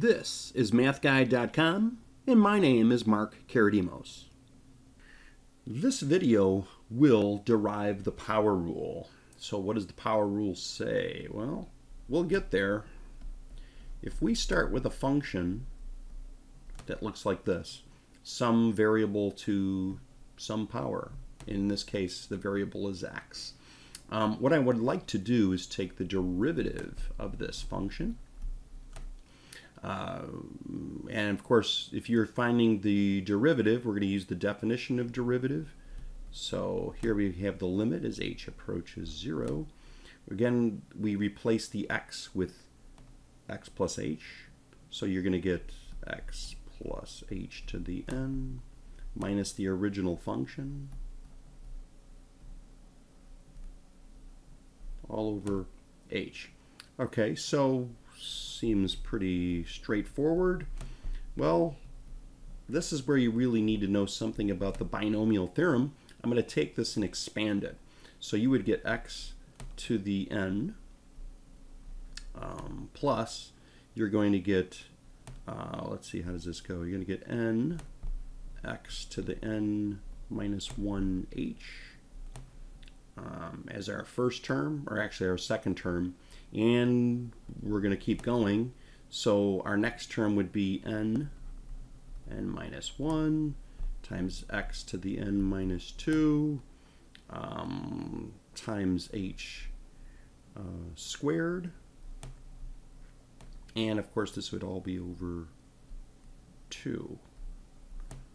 This is MathGuide.com, and my name is Mark Karadimos. This video will derive the power rule. So what does the power rule say? Well, we'll get there. If we start with a function that looks like this, some variable to some power, in this case the variable is x. Um, what I would like to do is take the derivative of this function uh, and of course, if you're finding the derivative, we're going to use the definition of derivative. So here we have the limit as h approaches 0. Again, we replace the x with x plus h. So you're going to get x plus h to the n minus the original function all over h. Okay, so seems pretty straightforward. Well, this is where you really need to know something about the binomial theorem. I'm going to take this and expand it. So you would get x to the n um, plus, you're going to get, uh, let's see, how does this go? You're going to get n x to the n minus 1h um, as our first term, or actually our second term and we're going to keep going. So our next term would be n, n minus 1 times x to the n minus 2 um, times h uh, squared. And of course this would all be over 2.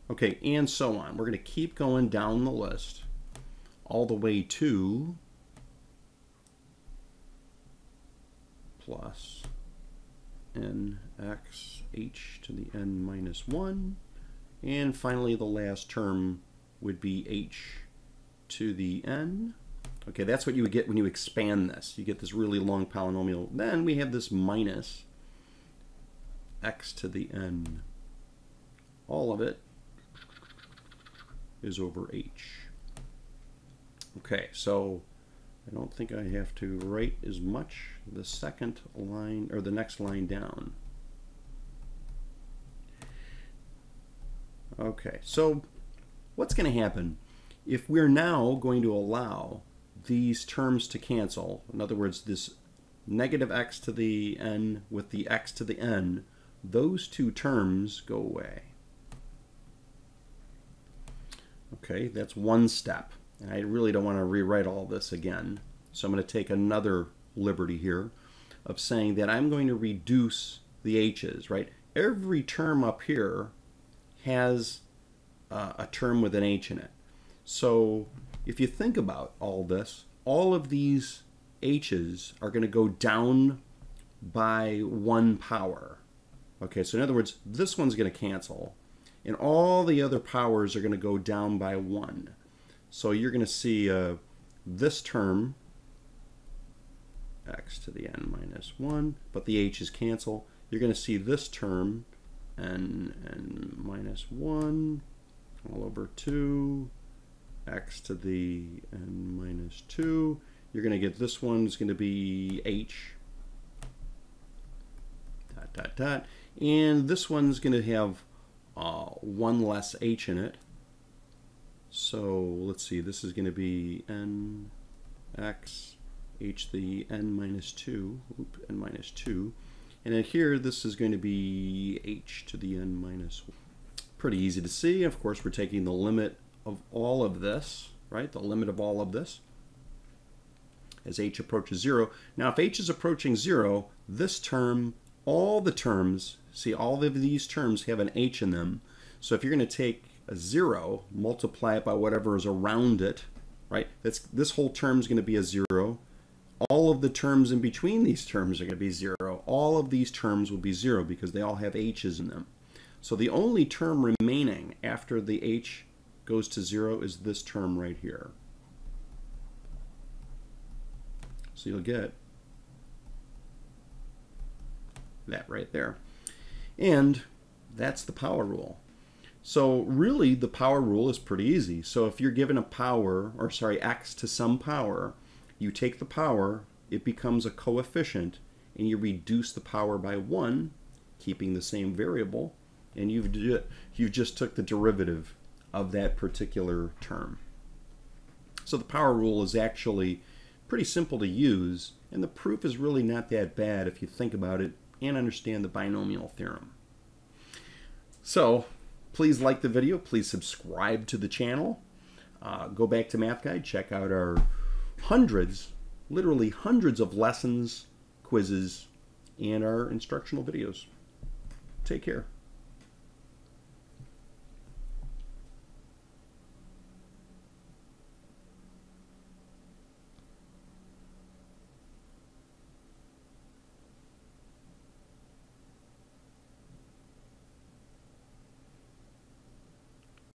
Okay, and so on. We're going to keep going down the list all the way to plus nx h to the n minus 1. And finally, the last term would be h to the n. Okay, that's what you would get when you expand this. You get this really long polynomial. Then we have this minus x to the n. All of it is over h. Okay, so I don't think I have to write as much the second line or the next line down. Okay, so what's going to happen if we're now going to allow these terms to cancel? In other words, this negative x to the n with the x to the n, those two terms go away. Okay, that's one step. And I really don't want to rewrite all this again. So I'm going to take another liberty here of saying that I'm going to reduce the h's, right? Every term up here has uh, a term with an h in it. So if you think about all this, all of these h's are going to go down by one power. Okay, so in other words, this one's going to cancel, and all the other powers are going to go down by one. So you're going to see uh, this term, x to the n minus 1, but the h's cancel. You're going to see this term, n, n minus 1, all over 2, x to the n minus 2. You're going to get this one's going to be h, dot, dot, dot. And this one's going to have uh, one less h in it. So let's see, this is going to be n x h to the n minus 2, oop, n minus 2. And then here, this is going to be h to the n minus 1. Pretty easy to see. Of course, we're taking the limit of all of this, right? The limit of all of this as h approaches 0. Now, if h is approaching 0, this term, all the terms, see, all of these terms have an h in them. So if you're going to take a 0, multiply it by whatever is around it, right? That's, this whole term is going to be a 0. All of the terms in between these terms are going to be 0. All of these terms will be 0 because they all have h's in them. So the only term remaining after the h goes to 0 is this term right here. So you'll get that right there. And that's the power rule. So really the power rule is pretty easy. So if you're given a power, or sorry, x to some power, you take the power, it becomes a coefficient, and you reduce the power by 1 keeping the same variable, and you've you've just took the derivative of that particular term. So the power rule is actually pretty simple to use, and the proof is really not that bad if you think about it and understand the binomial theorem. So please like the video, please subscribe to the channel, uh, go back to Math Guide, check out our hundreds, literally hundreds of lessons, quizzes, and our instructional videos. Take care.